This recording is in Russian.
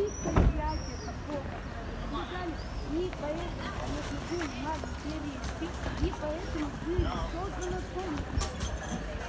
И поэтому, мы а был в серии и поэтому были созданы комнаты.